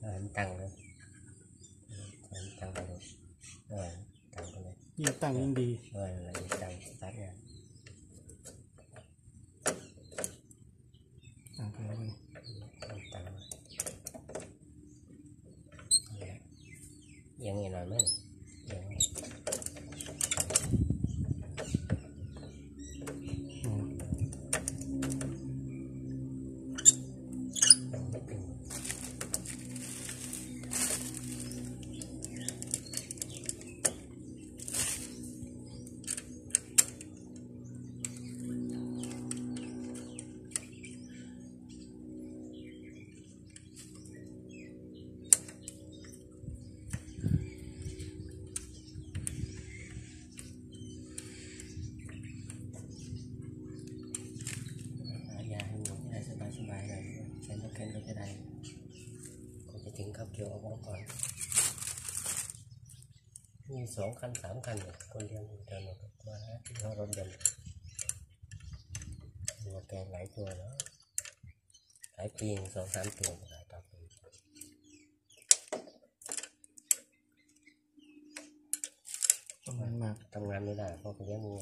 rồi em tăng lên em tăng lên rồi tăng lên ยิ่งตั้งยิ่งดีเลยยิ่งตั้งสตาร์ทเนี่ยตั้งไปเลยตั้งยังไงหน่อยมั้ยกันก็จะได้คงจะถึงครับเกี่ยวเอาของก่อน มีสองคันสามคันเนี่ยคนเลี้ยงเดินมาที่เขารถเดินตัวแกงหลายตัวแล้วหลายปีสองสามตัวหลายต่อทำงานมากทำงานไม่ได้เพราะเขาเลี้ยงงู